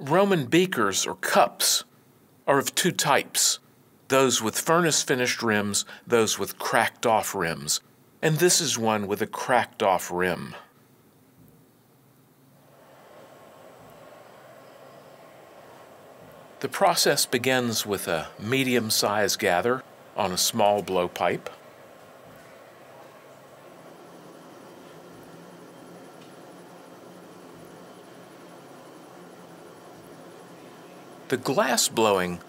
Roman beakers or cups are of two types those with furnace finished rims, those with cracked off rims. And this is one with a cracked off rim. The process begins with a medium size gather on a small blowpipe. The glass blowing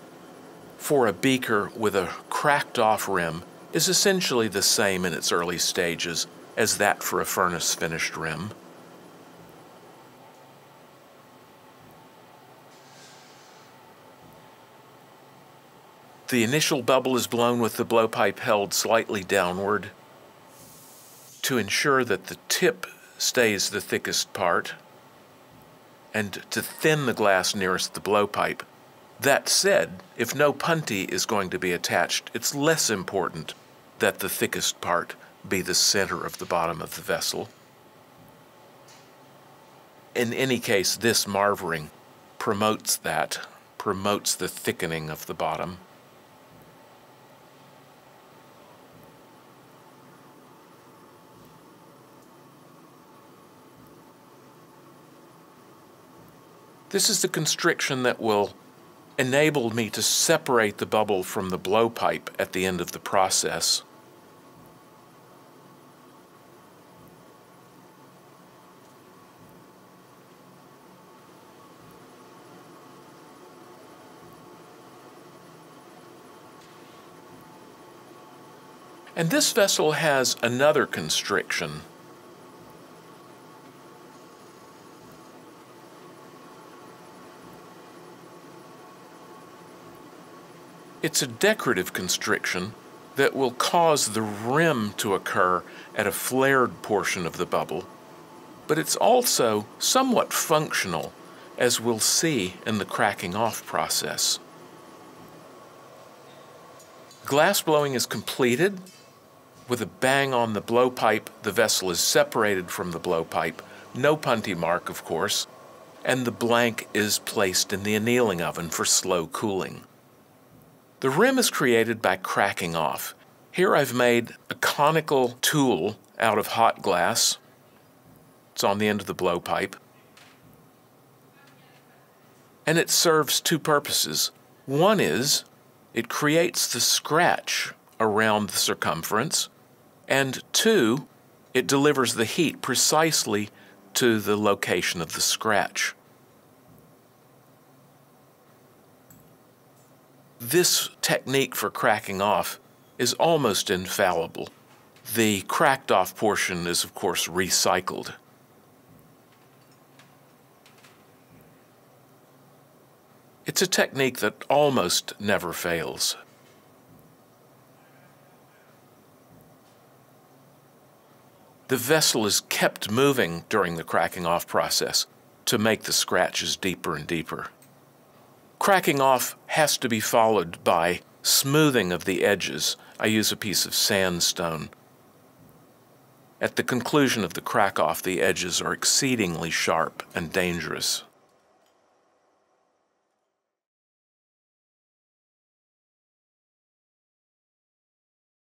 for a beaker with a cracked off rim is essentially the same in its early stages as that for a furnace finished rim. The initial bubble is blown with the blowpipe held slightly downward to ensure that the tip stays the thickest part and to thin the glass nearest the blowpipe. That said, if no punty is going to be attached, it's less important that the thickest part be the center of the bottom of the vessel. In any case, this marvering promotes that, promotes the thickening of the bottom. This is the constriction that will enable me to separate the bubble from the blowpipe at the end of the process. And this vessel has another constriction. It's a decorative constriction that will cause the rim to occur at a flared portion of the bubble, but it's also somewhat functional, as we'll see in the cracking off process. Glass blowing is completed. With a bang on the blowpipe, the vessel is separated from the blowpipe, no punty mark, of course, and the blank is placed in the annealing oven for slow cooling. The rim is created by cracking off. Here I've made a conical tool out of hot glass. It's on the end of the blowpipe. And it serves two purposes. One is it creates the scratch around the circumference, and two, it delivers the heat precisely to the location of the scratch. This technique for cracking off is almost infallible. The cracked off portion is, of course, recycled. It's a technique that almost never fails. The vessel is kept moving during the cracking off process to make the scratches deeper and deeper. Cracking off has to be followed by smoothing of the edges. I use a piece of sandstone. At the conclusion of the crack off, the edges are exceedingly sharp and dangerous.